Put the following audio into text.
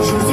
She's